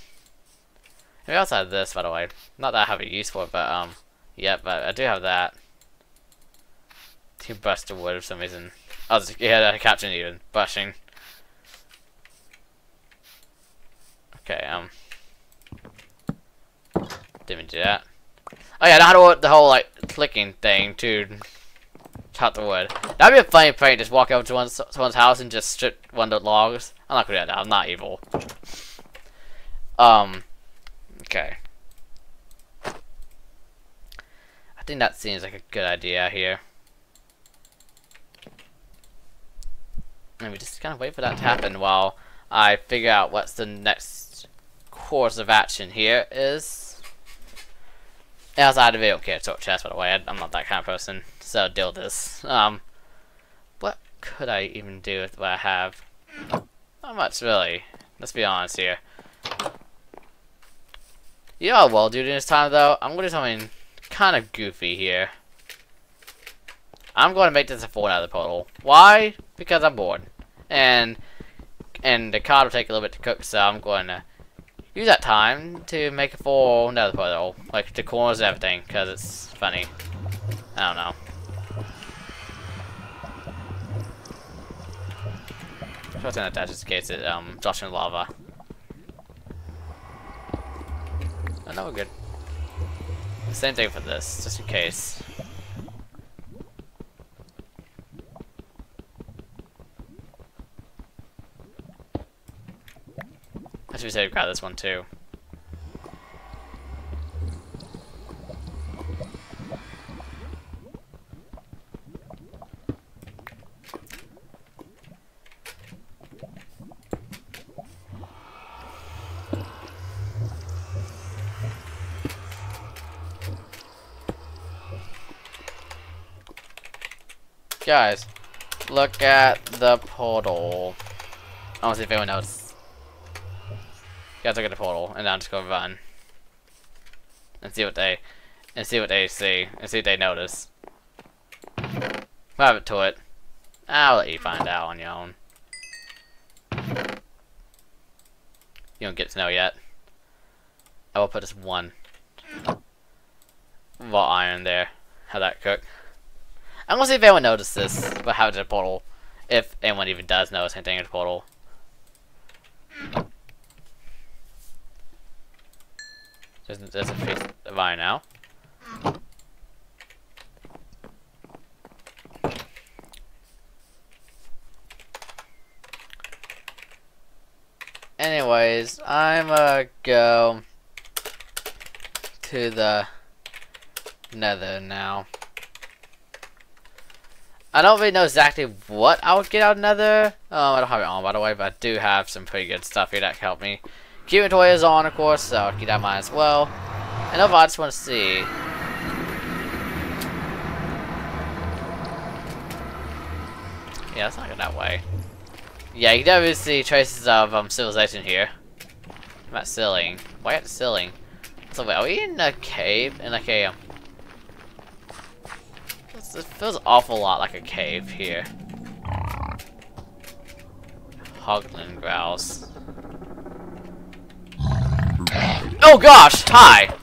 We also have this, by the way. Not that I have a use for it, but um, yeah, but I do have that. To bust the wood for some reason. I was yeah, captain even brushing. Okay, um, didn't do that. Oh yeah, I how to the whole like clicking thing to chop the wood. That'd be a funny prank. Just walk over to one, someone's house and just strip one of the logs. I'm not gonna do that. I'm not evil. Um. Okay. I think that seems like a good idea here. And we just kind of wait for that to happen while I figure out what's the next course of action here is. Outside of it, care to chest, by the way. I'm not that kind of person, so deal this. Um, what could I even do with what I have? Not much, really. Let's be honest here. You know what I'll do this time, though? I'm going to do something kind of goofy here. I'm going to make this a 4 out of the portal. Why? Because I'm bored. And and the cod will take a little bit to cook, so I'm going to use that time to make a 4 out of the portal. Like the corners and everything, because it's funny. I don't know. Was gonna attach just in case it um drops in lava. Oh, no, we're good. Same thing for this, just in case. I should say grab this one too. Guys, look at the portal. I want to see if anyone knows. You Guys, look at the portal, and I'm just gonna run and see what they and see what they see and see if they notice. Private to it. I'll let you find out on your own. You don't get to know yet. I will put this one raw iron there. How that cook. I'm gonna see if anyone noticed this about how did portal. If anyone even does notice anything in portal. There's, there's a face of iron now. Anyways, I'm gonna go to the nether now. I don't really know exactly what I would get out of nether. Um, I don't have it on by the way, but I do have some pretty good stuff here that can help me. Keep toy is on, of course, so keep that in mind as well. And overall, I just want to see. Yeah, let's not go that way. Yeah, you can definitely see traces of um, civilization here. At ceiling. Why at the ceiling? So wait, are we in a cave? In like a... Um, it feels awful lot like a cave here. Hoglin growls. Oh gosh! Hi!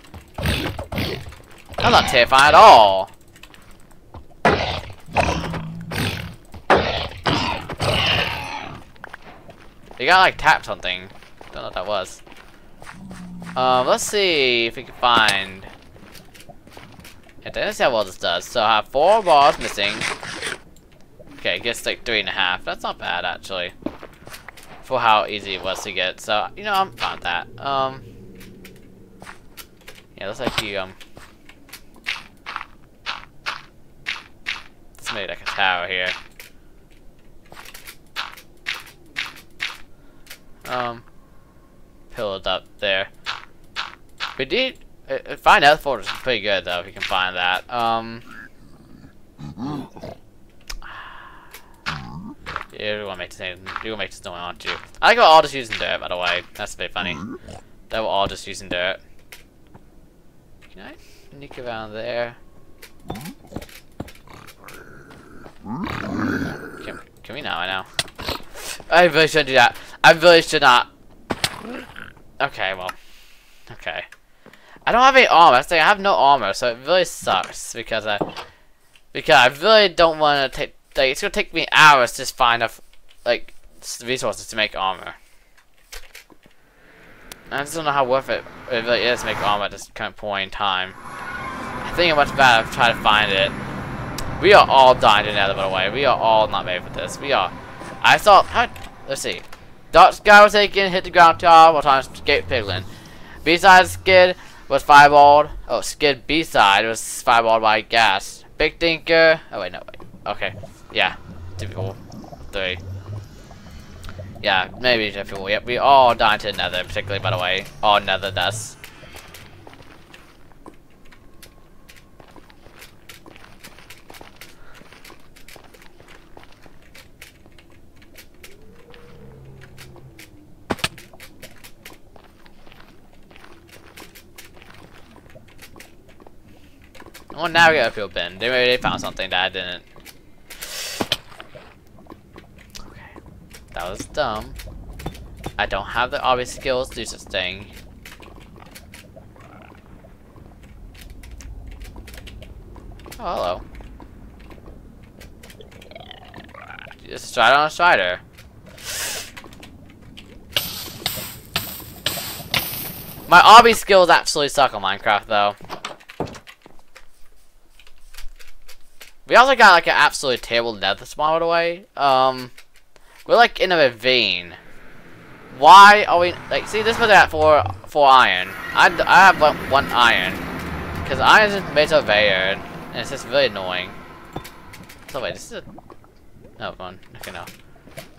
I'm not terrified at all. You got like tap something. Don't know what that was. Um, let's see if we can find. Let's see how well this does. So I have four bars missing. Okay, it gets like three and a half. That's not bad actually. For how easy it was to get. So, you know, I'm fine with that. Um Yeah, looks like you um It's made like a tower here. Um, pilled up there. We did uh, find out fortress is pretty good though if you can find that. Um, yeah, we want to make this. You want noise, aren't you? I like we're all just using dirt, by the way. That's a bit funny. That we're all just using dirt. Can I sneak around there? Can, can we now? I know. I really shouldn't do that. I really should not. Okay, well. Okay. I don't have any armor. I I have no armor, so it really sucks because I because I really don't want to take. Like, it's gonna take me hours to find enough like resources to make armor. I just don't know how worth it it really is to make armor at this kind of point in time. I think much better try to find it. We are all dying to nether, by the way. We are all not made for this. We are. I saw. How, let's see. Dark Sky was taken, hit the ground tower while trying to escape Piglin. B-side Skid was fireballed. Oh, Skid B-side was fireballed by Ghast. Big Thinker. Oh, wait, no, wait. Okay. Yeah. People. Three. Yeah, maybe people. Yep, we all died to nether, particularly, by the way. All nether deaths. Well, now we got a feel Ben. They, they found something that I didn't. Okay. That was dumb. I don't have the obvious skills to do this thing. Oh, hello. Just stride on a strider. My obby skills absolutely suck on Minecraft, though. We also got like an absolutely terrible nether spawn by the way. Um, we're like in a ravine. Why are we like? See, this was at for for iron. I I have one, one iron because iron is made of iron, and it's just really annoying. So wait, this is a no one. Okay, no,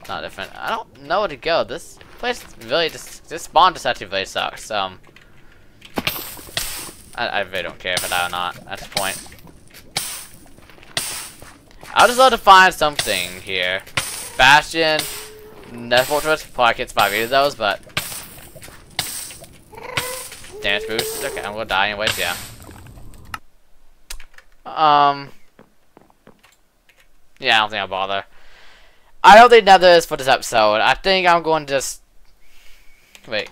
not different. I don't know where to go. This place really just this spawn just actually really sucks. Um, I, I really don't care if I die or not at this point. I'll just love to find something here. Bastion, Nether Fortress, survive either of those, but damage boost. Okay, I'm gonna die anyways. Yeah. Um. Yeah, I don't think I'll bother. I don't think Nether is for this episode. I think I'm going to just wait.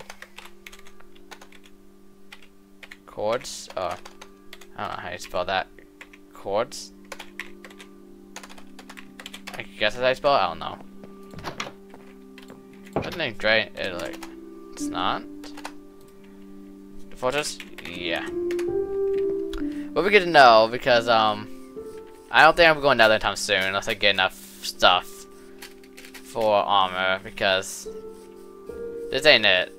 Chords? Oh, I don't know how you spell that. Chords. I guess you spell it? I don't know. I think drain it like it's not. The fortress? Yeah. But we get to know because um I don't think I'm going down time soon unless I get enough stuff for armor because this ain't it.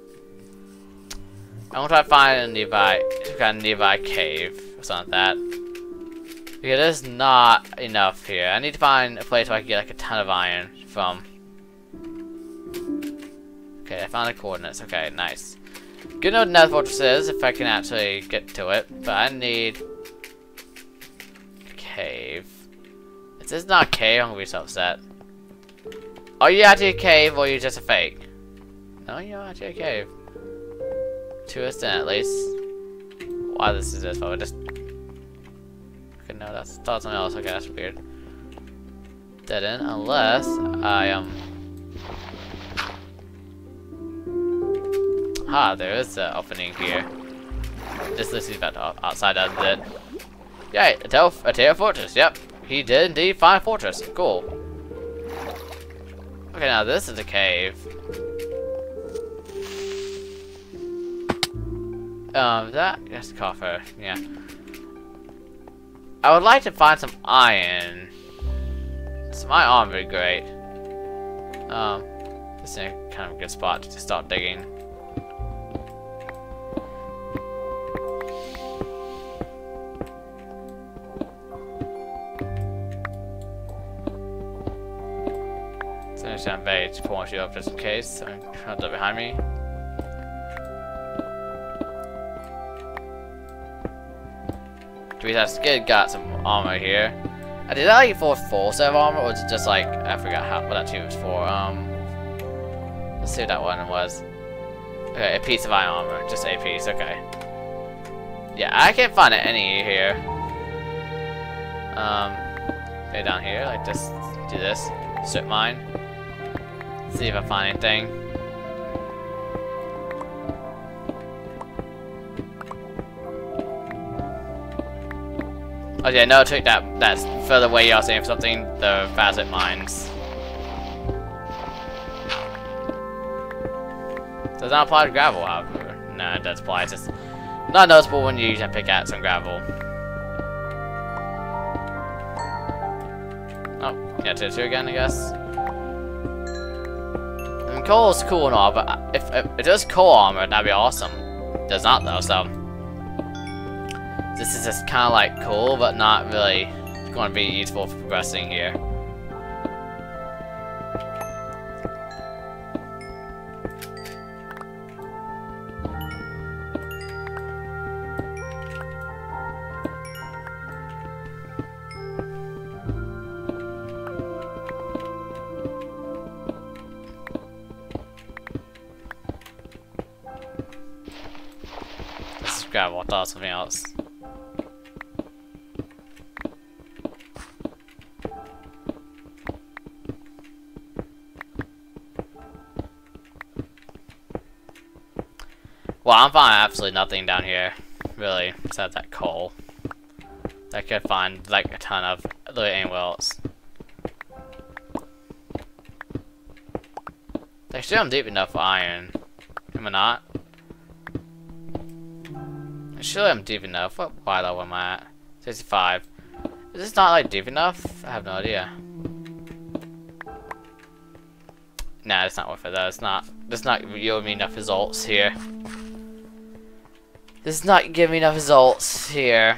I'm gonna try to find a nearby kind of nearby cave or something like that. Because there's not enough here. I need to find a place where I can get like a ton of iron from. Okay, I found the coordinates. Okay, nice. Good know Nether Fortress is if I can actually get to it. But I need a cave. If this is not a cave, I'm gonna be so upset. Are you actually a cave or are you just a fake? No, you're actually a cave. To us at least. Why this is this, but just Okay, no, that's thought something else. Okay, that's weird. Dead end, unless I am. Um... Ah, there is an opening here. This is about outside of it. Yeah, a tail, a tail fortress. Yep, he did indeed find a fortress. Cool. Okay, now this is a cave. Um, that that's coffer. Yeah. I would like to find some iron. Some iron would be great. Um, this is a kind of a good spot to start digging. So I'm very to pull you up just in case. I'm trying to behind me. Tweet Skid got some armor here. Uh, did I for full set of armor, or was it just like I forgot how what that tube was for? Um, let's see what that one was. Okay, a piece of iron armor, just a piece. Okay. Yeah, I can't find any here. Um, maybe down here, like just do this, strip mine. See if I find anything. Oh yeah, no trick that that's further away you're saying something, the facet mines. Does not apply to gravel, however. No, it does apply. It's just not noticeable when you a pickaxe on gravel. Oh, yeah, tier two again, I guess. I coal is cool and all, but if, if it does coal armor, that'd be awesome. It does not though, so. This is just kind of like cool, but not really going to be useful for progressing here. Well, I'm finding absolutely nothing down here, really, besides that coal. I could find, like, a ton of literally anywhere else. Actually, I'm deep enough for iron. Am I not? Surely I'm um, deep enough. What Y level am I at? 65. Is this not like deep enough? I have no idea. Nah, it's not worth it though. It's not. It's not giving me enough results here. This is not giving enough results here.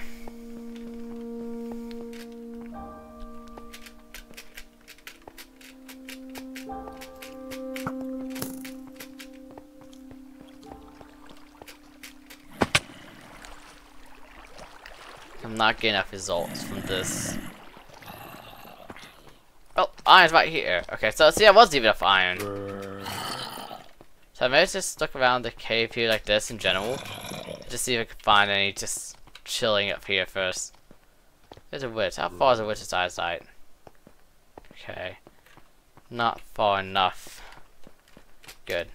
I'm not getting enough results from this. Oh, iron's right here. Okay, so see, I was deep enough iron. So I may just stuck around the cave here like this in general. Just see if I can find any just chilling up here first. There's a witch. How far is a witch's eyesight? Okay. Not far enough. Good.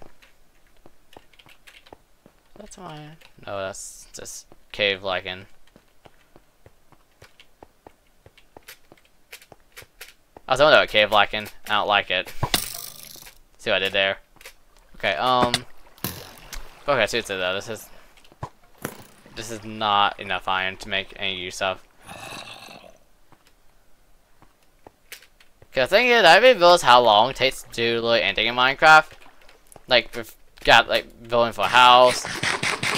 That's iron. No, that's just cave lichen. I was wondering about cave lichen. I don't like it. See what I did there. Okay, um Okay, seriously though, this is this is not enough iron to make any use of. Okay, the thing is, I haven't realized how long it takes to do like anything in Minecraft. Like, got like building for a house,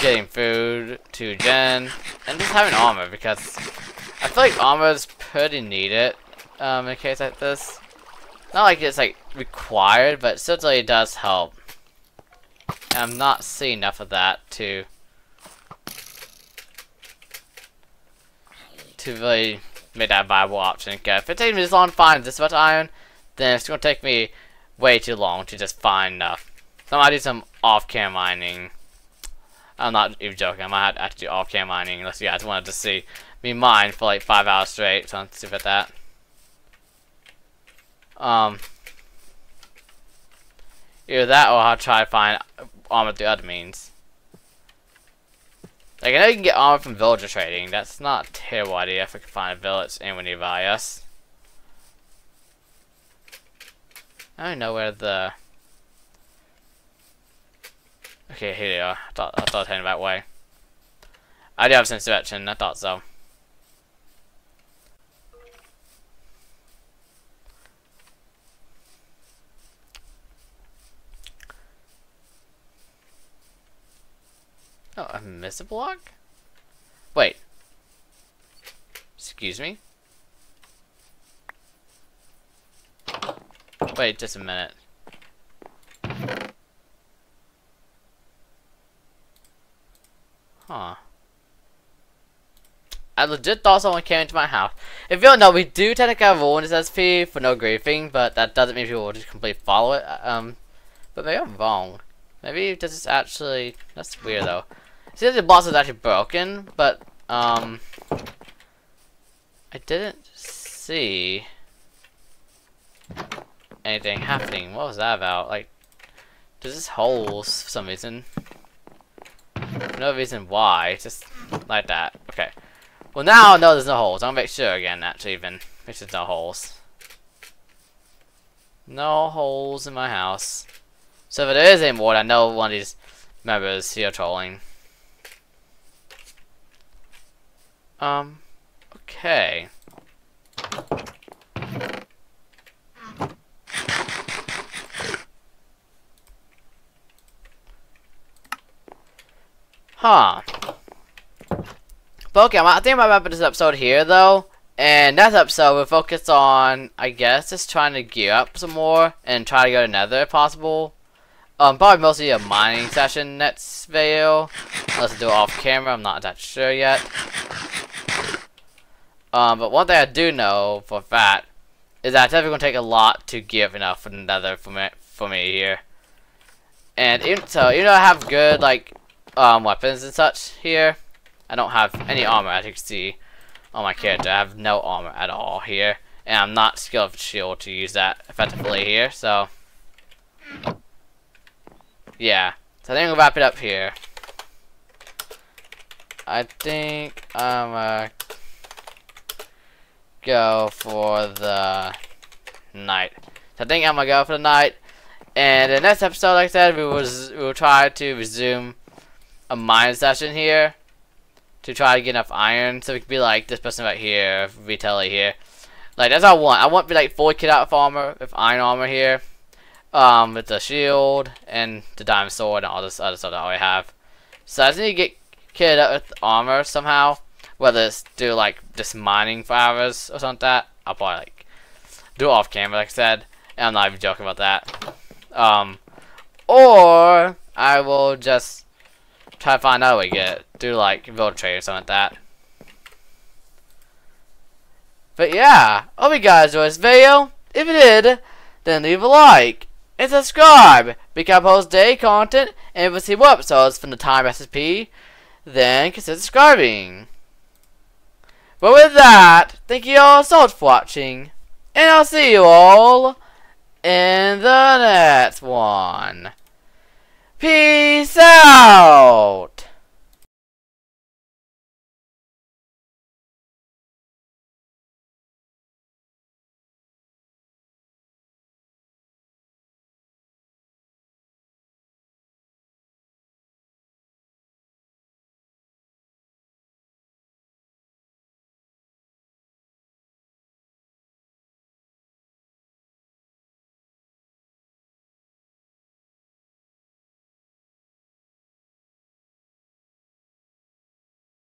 getting food to gen, and just having armor because I feel like armor is pretty needed um, in a case like this. Not like it's like required, but certainly it does help. And I'm not seeing enough of that to to really make that viable option. Okay, if it takes me this long to find this much iron, then it's gonna take me way too long to just find enough. So I might do some off-cam mining. I'm not even joking. I might have to do off-cam mining unless you guys wanted to see me mine for like five hours straight. So let's see about that. Um, either that or I'll try to find armor through other means. Like, I know you can get armor from villager trading. That's not a terrible idea if I can find a village anywhere nearby us. I don't know where the... Okay, here they are. I thought, I thought heading that way. I do have sense direction. I thought so. Oh, I missed a block? Wait. Excuse me? Wait just a minute. Huh. I legit thought someone came into my house. If you don't know, we do technically have a rule in this SMP for no griefing, but that doesn't mean people will just completely follow it. Um, but maybe I'm wrong. Maybe this is actually... That's weird, though. See, the boss is actually broken, but, um... I didn't see... anything happening. What was that about? Like, there's this holes for some reason. No reason why, just like that. Okay. Well, now know there's no holes. I'll make sure again, actually, even. Make sure there's no holes. No holes in my house. So if there is any more, I know one of these members here trolling. Um, okay. Huh. But okay, I think I'm about wrapping this episode here, though. And next episode, we'll focus on, I guess, just trying to gear up some more and try to go to Nether if possible. Um, probably mostly a mining session next video. Unless I do it off camera, I'm not that sure yet. Um, but one thing I do know for a fact is that it's definitely going to take a lot to give enough for another for me, for me here. And even so, even though I have good like um, weapons and such here, I don't have any armor as you can see on my character. I have no armor at all here, and I'm not skilled shield to use that effectively here. So yeah, so I think we'll wrap it up here. I think I'm uh, go for the night. So I think I'm gonna go for the night. And the next episode, like I said, we will we will try to resume a mine session here. to try to get enough iron so we could be like this person right here, Vitelli here. Like that's what I want. I want to be like full kit out of armor with iron armor here. Um, with the shield and the diamond sword and all this other stuff that I already have. So I just need to get kitted up with armor somehow. Whether it's do like just mining for hours or something like that. I'll probably like do it off camera like I said. And I'm not even joking about that. Um or I will just try to find out way to get. Do like build trade or something like that. But yeah, hope you guys enjoyed this video. If you did, then leave a like and subscribe because I post daily content and if you see more episodes from the Times SMP, then consider subscribing. But with that, thank you all so much for watching, and I'll see you all in the next one. Peace out!